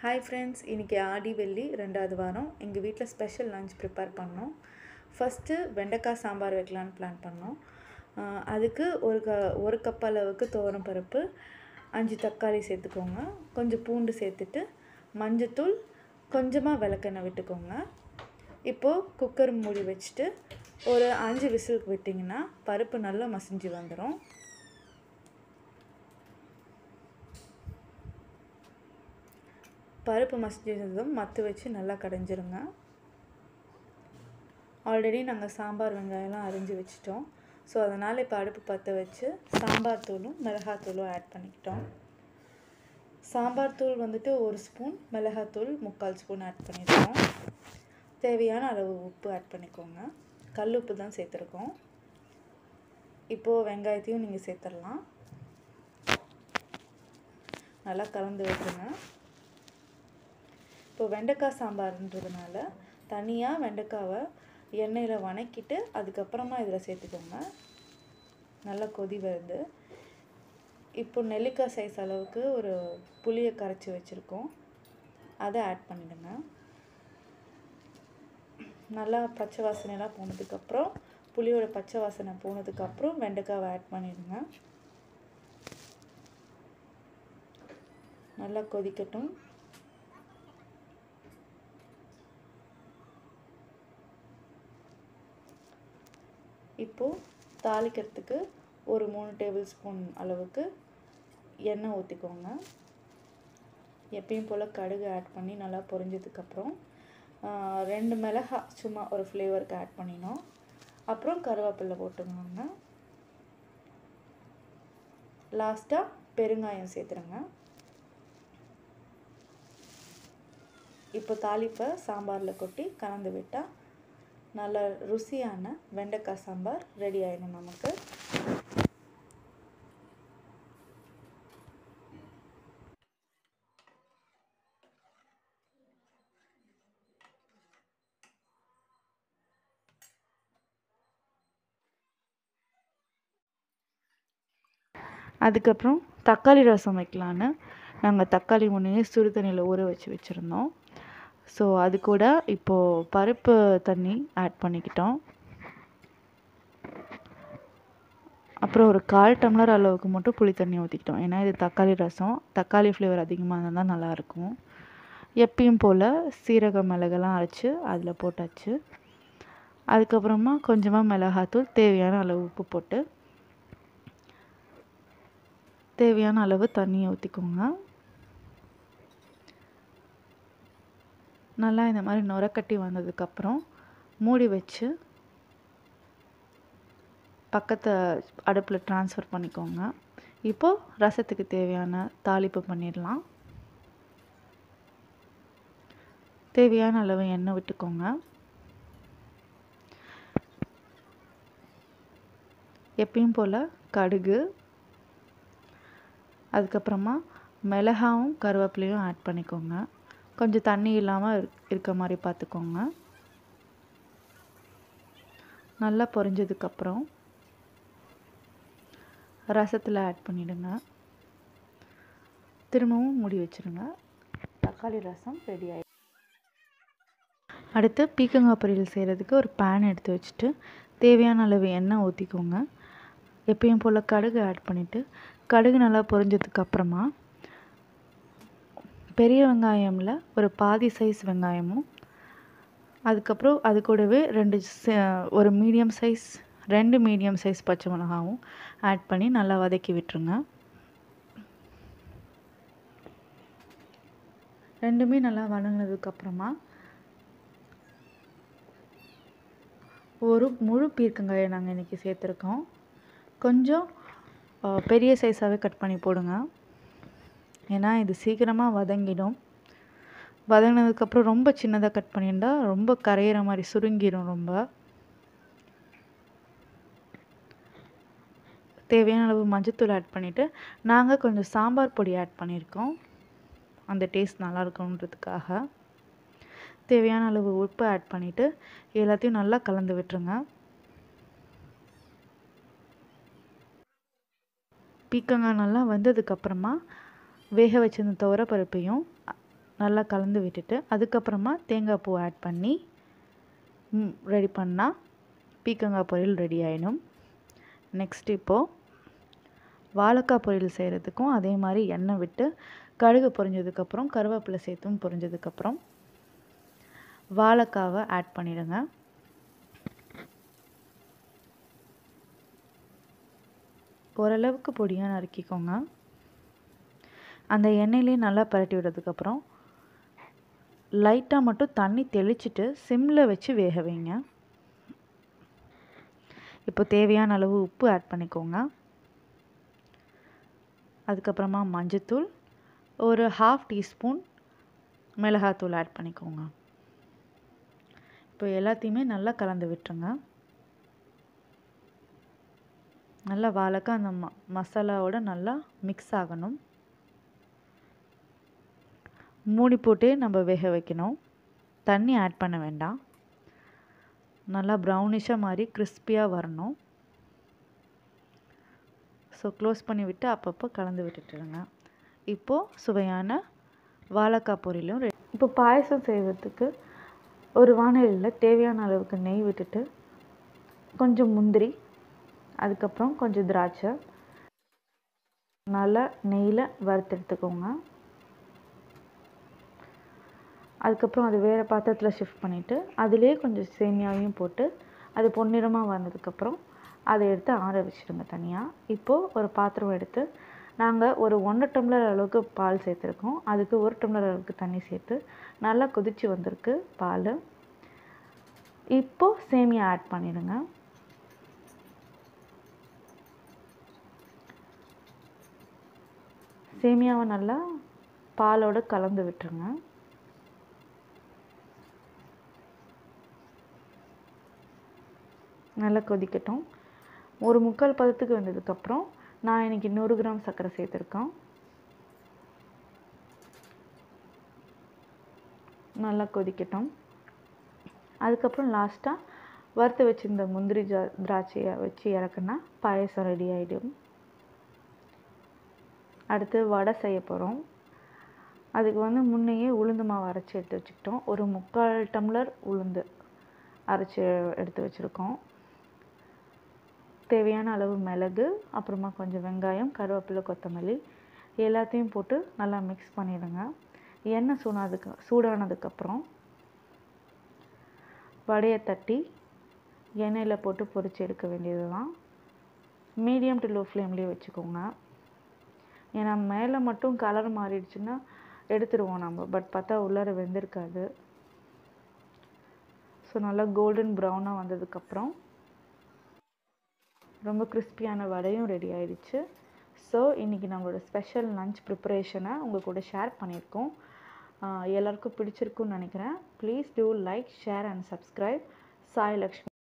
Hi friends இன்றைக்கி ஆடி வெள்ளி ரெண்டாவது வாரம். எங்கள் வீட்டில் ஸ்பெஷல் லஞ்ச் ப்ரிப்பேர் பண்ணோம். ஃபஸ்ட்டு வெண்டைக்காய் சாம்பார் வைக்கலான்னு பிளான் பண்ணோம். அதுக்கு ஒரு க ஒரு கப் அளவுக்கு துவரம் பருப்பு அஞ்சு தக்காளி சேர்த்துக்கோங்க. கொஞ்சம் பூண்டு சேர்த்துட்டு மஞ்சத்தூள் கொஞ்சமாக விளக்கெண்ணெய் விட்டுக்கோங்க. இப்போது குக்கர் மூடி வச்சுட்டு ஒரு அஞ்சு விசிலுக்கு விட்டிங்கன்னா பருப்பு நல்லா மசிஞ்சு வந்துடும் பருப்பு மசிஞ்சதும் மத்து வச்சு நல்லா கடைஞ்சிருங்க. ஆல்ரெடி நாங்கள் சாம்பார் வெங்காயம்லாம் அரிஞ்சு வச்சிட்டோம். ஸோ அதனால் இப்போ அடுப்பு பற்ற வச்சு சாம்பார் தூளும் மிளகாத்தூளும் ஆட் பண்ணிக்கிட்டோம். சாம்பார் தூள் வந்துட்டு ஒரு ஸ்பூன் மிளகாத்தூள் முக்கால் ஸ்பூன் ஆட் பண்ணியிருக்கோம் தேவையான அளவு உப்பு ஆட் பண்ணிக்கோங்க. கல் உப்பு தான் சேர்த்துருக்கோம். இப்போது வெங்காயத்தையும் நீங்கள் சேர்த்துடலாம் நல்லா கலந்து வைக்கணும் இப்போ வெண்டைக்காய் சாம்பார்ன்றதுனால தனியாக வெண்டைக்காவை எண்ணெயில் வணக்கிட்டு அதுக்கப்புறமா இதில் சேர்த்துக்கோங்க. நல்லா கொதி வருது. இப்போ நெல்லிக்காய் சைஸ் அளவுக்கு ஒரு புளியை கரைச்சி வச்சுருக்கோம். அதை ஆட் பண்ணிவிடுங்க நல்லா பச்சை வாசனைலாம் போனதுக்கப்புறம் புளியோட பச்சை வாசனை போனதுக்கப்புறம் வெண்டைக்காவை ஆட் பண்ணிவிடுங்க நல்லா கொதிக்கட்டும். இப்போது தாளிக்கிறதுக்கு ஒரு மூணு டேபிள் ஸ்பூன் அளவுக்கு எண்ணெய் ஊற்றிக்கோங்க எப்பயும் போல் கடுகு ஆட் பண்ணி நல்லா பொரிஞ்சதுக்கப்புறம் ரெண்டு மிளகா சும்மா ஒரு ஃப்ளேவருக்கு ஆட் பண்ணினோம் அப்புறம் கருவேப்பிலை போட்டுக்கோங்க. லாஸ்ட்டாக பெருங்காயம் சேர்த்துருங்க. இப்போ தாளிப்பை சாம்பாரில் கொட்டி கலந்து விட்டால் நல்ல ருசியான வெண்டைக்காய் சாம்பார் ரெடி ஆகிடும் நமக்கு அதுக்கப்புறம் தக்காளி ரசம் வைக்கலான்னு நாங்கள் தக்காளி முன்னையே சுடு தண்ணியில் ஊற வச்சு வச்சுருந்தோம். ஸோ அது கூட இப்போது பருப்பு தண்ணி ஆட் பண்ணிக்கிட்டோம். அப்புறம் ஒரு கால் டம்ளர் அளவுக்கு மட்டும் புளி தண்ணி ஊற்றிக்கிட்டோம் ஏன்னா இது தக்காளி ரசம். தக்காளி ஃப்ளேவர் அதிகமாக இருந்தால் நல்லாயிருக்கும் எப்பயும் போல் சீரக மிளகெல்லாம் அரைச்சி அதில் போட்டாச்சு. அதுக்கப்புறமா கொஞ்சமாக மிளகாத்தூள் தேவையான அளவு உப்பு போட்டு தேவையான அளவு தண்ணியை ஊற்றிக்கோங்க நல்லா இந்த மாதிரி நுரக்கட்டி வந்ததுக்கப்புறம் மூடி வச்சு பக்கத்தை அடுப்பில் ட்ரான்ஸ்ஃபர் பண்ணிக்கோங்க. இப்போது ரசத்துக்கு தேவையான தாளிப்பு பண்ணிடலாம். தேவையான அளவு எண்ணெய் விட்டுக்கோங்க. எப்பயும் போல் கடுகு அதுக்கப்புறமா மிளகாவும் கருவேப்பிலையும் ஆட் பண்ணிக்கோங்க. கொஞ்சம் தண்ணி இல்லாமல் இருக்க மாதிரி பார்த்துக்கோங்க. நல்லா பொரிஞ்சதுக்கப்புறம் ரசத்தில் ஆட் பண்ணிவிடுங்க திரும்பவும் மூடி வச்சுருங்க. தக்காளி ரசம் ரெடி ஆகி அடுத்து பீக்கங்காய் பொரியல் செய்கிறதுக்கு ஒரு பேன் எடுத்து வச்சுட்டு தேவையான அளவு எண்ணெய் ஊற்றிக்கோங்க எப்பயும் போல் கடுகு ஆட் பண்ணிவிட்டு கடுகு நல்லா பொரிஞ்சதுக்கப்புறமா பெரிய வெங்காயமில் ஒரு பாதி சைஸ் வெங்காயமும் அதுக்கப்புறம் அது கூடவே ரெண்டு ஒரு மீடியம் சைஸ் ரெண்டு மீடியம் சைஸ் பச்சை மிளகாவும் ஆட் பண்ணி நல்லா வதக்கி விட்டுருங்க. ரெண்டுமே நல்லா வதங்கினதுக்கப்புறமா ஒரு முழு பீர்க்கங்காயை நாங்கள் இன்றைக்கி சேர்த்துருக்கோம். கொஞ்சம் பெரிய சைஸாகவே கட் பண்ணி போடுங்க. ஏன்னா இது சீக்கிரமாக வதங்கிடும். வதங்கினதுக்கப்புறம் ரொம்ப சின்னதாக கட் பண்ணியிருந்தா ரொம்ப கரையிற மாதிரி சுருங்கிடும் ரொம்ப. தேவையான அளவு மஞ்சத்தூள் ஆட் பண்ணிவிட்டு நாங்கள் கொஞ்சம் சாம்பார் பொடி ஆட் பண்ணியிருக்கோம். அந்த டேஸ்ட் நல்லா இருக்கணுன்றதுக்காக தேவையான அளவு உப்பு ஆட் பண்ணிவிட்டு எல்லாத்தையும் நல்லா கலந்து விட்டுருங்க. பீக்கங்காய் நல்லா வந்ததுக்கப்புறமா வேக வச்சிருந்த துவரப்பருப்பையும் நல்லா கலந்து விட்டுட்டு அதுக்கப்புறமா தேங்காய் பூ ஆட் பண்ணி ரெடி பண்ணால் பீக்கங்காய் பொரியல் ரெடி ஆகிடும் நெக்ஸ்ட் இப்போது வாழைக்காய் பொரியல் செய்கிறதுக்கும் அதே மாதிரி எண்ணெய் விட்டு கடுகு பொரிஞ்சதுக்கப்புறம் கருவேப்பிலை சேர்த்தும் பொரிஞ்சதுக்கப்புறம் வாழைக்காவை ஆட் பண்ணிவிடுங்க ஓரளவுக்கு பொடியாக நறுக்கிக்கோங்க. அந்த எண்ணெயிலே நல்லா பரட்டி விட்டதுக்கப்புறம் லைட்டாக மட்டும் தண்ணி தெளிச்சிட்டு சிம்மில் வச்சு வேக வைங்க. இப்போ தேவையான அளவு உப்பு ஆட் பண்ணிக்கோங்க. அதுக்கப்புறமா மஞ்சத்தூள் ஒரு ஹாஃப் டீஸ்பூன் மிளகாத்தூள் ஆட் பண்ணிக்கோங்க. இப்போ எல்லாத்தையுமே நல்லா கலந்து விட்டுருங்க. நல்லா வாழைக்காய் அந்த ம மசாலாவோட நல்லா மிக்ஸ் ஆகணும். மூடி போட்டு நம்ம வேக வைக்கணும். தண்ணி ஆட் பண்ண வேண்டாம். நல்லா ப்ரௌனிஷாக மாதிரி கிறிஸ்பியாக வரணும். ஸோ க்ளோஸ் பண்ணி விட்டு அப்பப்போ கலந்து விட்டுட்டுருங்க. இப்போது சுவையான வாழைக்காய் பொரியலும் இப்போ பாயசம் செய்வதுக்கு ஒரு வானிலையில் தேவையான அளவுக்கு நெய் விட்டுட்டு கொஞ்சம் முந்திரி அதுக்கப்புறம் கொஞ்சம் திராட்சை. நல்லா நெய்யில் வறுத்து எடுத்துக்கோங்க அதுக்கப்புறம் அது வேறு பாத்திரத்தில் ஷிஃப்ட் பண்ணிவிட்டு அதிலே கொஞ்சம் சேமியாவையும் போட்டு அது பொன்னிறமாக வந்ததுக்கப்புறம் அதை எடுத்து ஆற வச்சுடுங்க தனியாக இப்போது ஒரு பாத்திரம் எடுத்து நாங்கள் ஒரு ஒன்றரை டம்ளர் அளவுக்கு பால் சேர்த்துருக்கோம். அதுக்கு ஒரு டம்ளர் அளவுக்கு தண்ணி சேர்த்து நல்லா கொதித்து வந்திருக்கு பால். இப்போது சேமியா ஆட் பண்ணிடுங்க. சேமியாவை நல்லா பாலோடு கலந்து விட்டுருங்க. நல்லா கொதிக்கட்டும். ஒரு முக்கால் பதத்துக்கு வந்ததுக்கப்புறம் நான் இன்றைக்கி நூறு கிராம் சர்க்கரை சேர்த்துருக்கேன். நல்லா கொதிக்கட்டும். அதுக்கப்புறம் லாஸ்ட்டாக வறுத்து வச்சுருந்த முந்திரி ஜா திராட்சையை வச்சு இறக்குனா பாயசம் ரெடி ஆகிடும் அடுத்து வடை செய்ய போகிறோம் அதுக்கு வந்து முன்னையே உளுந்து மாவு அரைச்சி எடுத்து வச்சுக்கிட்டோம். ஒரு முக்கால் டம்ளர் உளுந்து அரைச்சி எடுத்து வச்சுருக்கோம். தேவையான அளவு மிளகு அப்புறமா கொஞ்சம் வெங்காயம் கருவேப்பிலை கொத்தமல்லி எல்லாத்தையும் போட்டு நல்லா மிக்ஸ் பண்ணிவிடுங்க எண்ணெய் சூடானதுக்கு சூடானதுக்கப்புறம் வடையை தட்டி எண்ணெயில் போட்டு பொரித்து எடுக்க வேண்டியது தான் மீடியம் டு லோ ஃப்ளேம்லேயே வச்சுக்கோங்க. ஏன்னா மேலே மட்டும் கலர் மாறிடுச்சுன்னா எடுத்துருவோம் நம்ம பட் பார்த்தா உள்ளார வெந்திருக்காது. ஸோ நல்லா கோல்டன் ப்ரௌனாக வந்ததுக்கப்புறம் ரொம்ப கிறிஸ்பியான வடையும் ரெடி ஆயிடுச்சு. ஸோ இன்றைக்கி நம்மளோட ஸ்பெஷல் லன்ச் ப்ரிப்பரேஷனை உங்கள் கூட ஷேர் பண்ணியிருக்கோம். எல்லாருக்கும் பிடிச்சிருக்குன்னு நினைக்கிறேன். Please do like share and subscribe Sai Lakshmi.